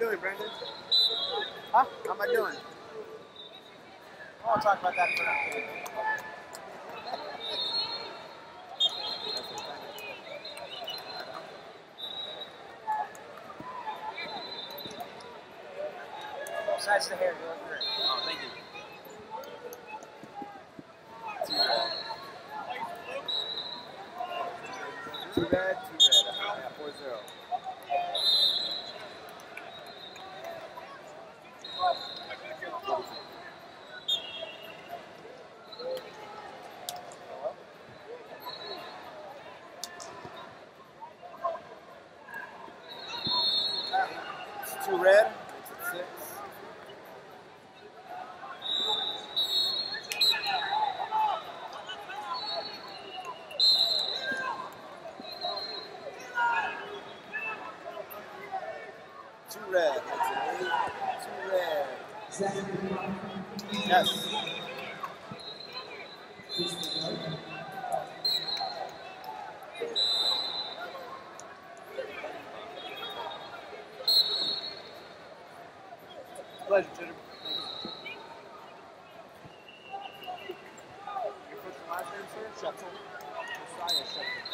doing, Brandon? Huh? How am I doing? I want to talk about that for now. Besides the hair, you look great. Oh, thank you. Too bad. Too bad, too. Yeah, 4-0. two red, Yes. Pleasure, Jennifer. Your first and last name, sir? Shetzel. Josiah. Iowa?